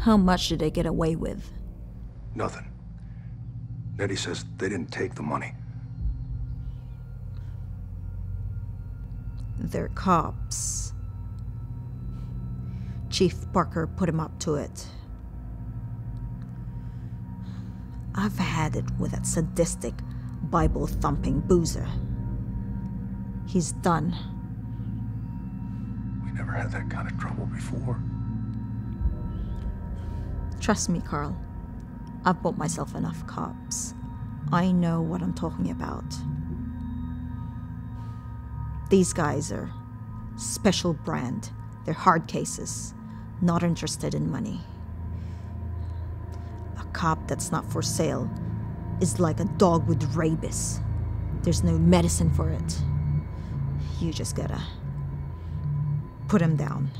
How much did they get away with? Nothing. Nettie says they didn't take the money. They're cops. Chief Parker put him up to it. I've had it with that sadistic, Bible thumping boozer. He's done. We never had that kind of trouble before. Trust me, Karl. I've bought myself enough cops. I know what I'm talking about. These guys are special brand. They're hard cases, not interested in money. A cop that's not for sale is like a dog with rabies. There's no medicine for it. You just gotta put him down.